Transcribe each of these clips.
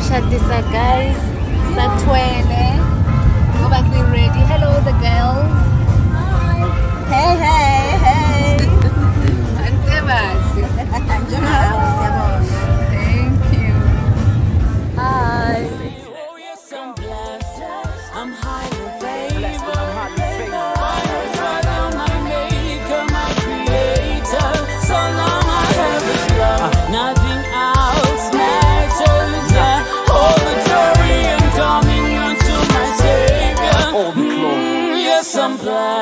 sizoshadisa guys. Sathwele ngoba si-ready hello the girls I'm blessed.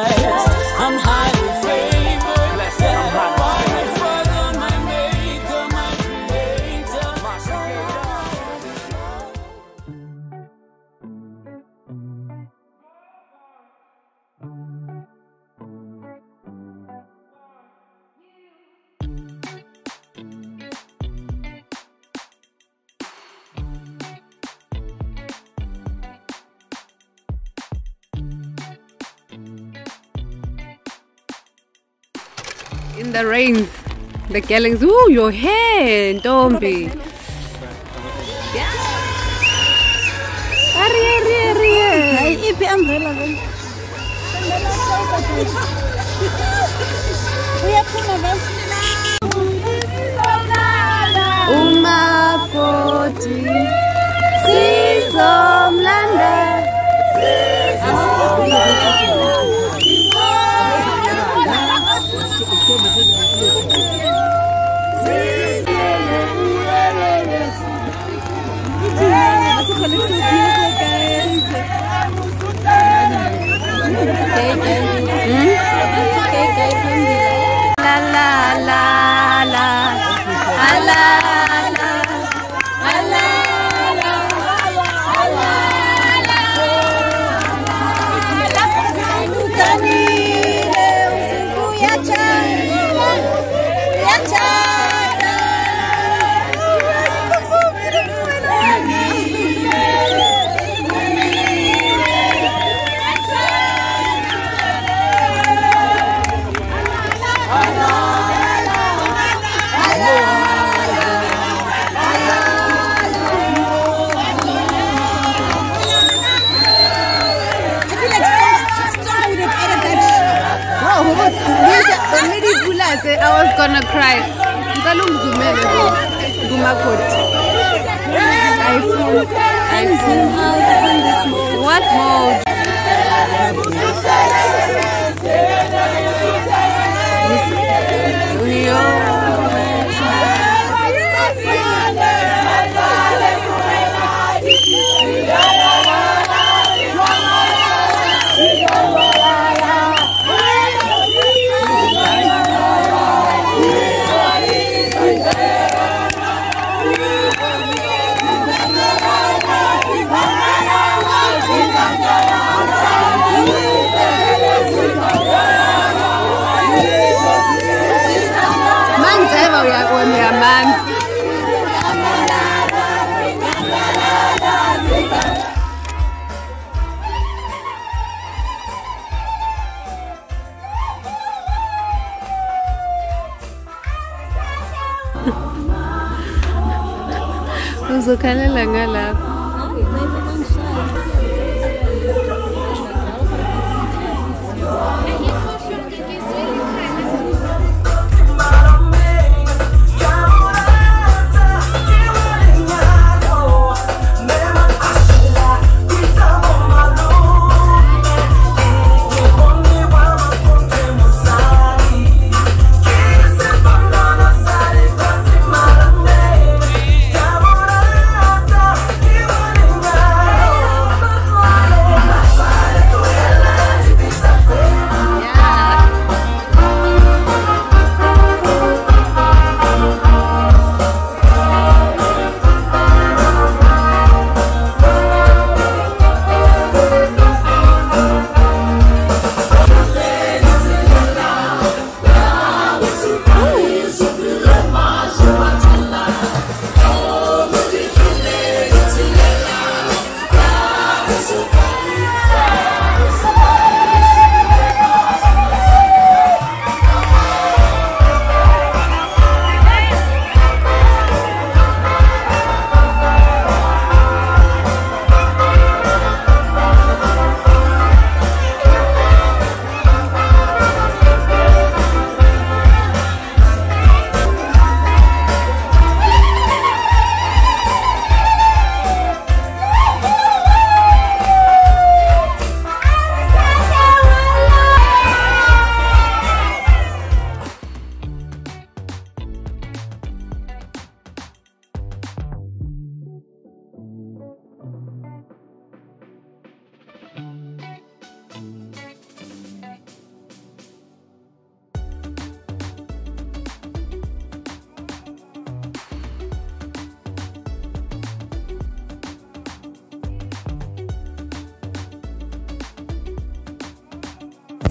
In the rains the girlings ooh your hair ntombi Yeah. Hurry, I was gonna cry. Ungizumele kumakoti. iPhone. iPhone. What mode? Muzokhala langa lapha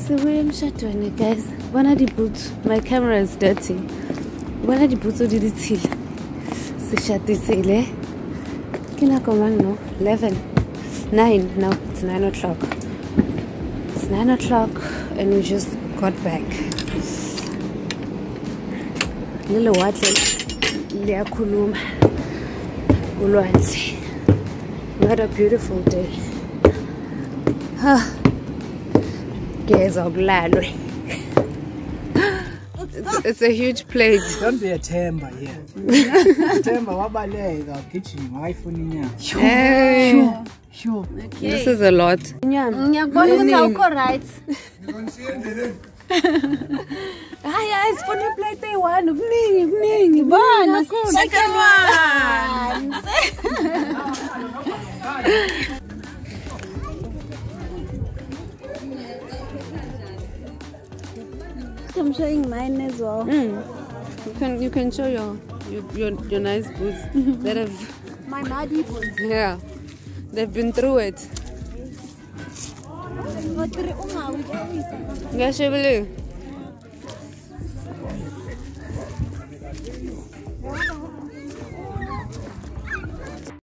sibuye emshadweni guys. Bona diboots my camera is dirty. One of the boots. So did it bona diboots di ditshile se šatisele ke nako mang no 11 9 now it's 9 o'clock. It's 9 o'clock and we just got back. Le lewatle liyakhuluma. Ulwandle. What a beautiful day. Ha ngeza kulalwe It's, it's a huge plate. Don't be a Themba here. Themba wabaleka gijima akayifuna inyama. Hey, Sure. Sure. This is a lot. ngiyakubona ukuthi awukho right Hayi, hayi, sifuna iplate eyi-one. Kuningi, kuningi. bona Second I'm showing mine as well. Mm. You can you can show your your your, your nice boots that have My muddy boots. yeah they've been through it. What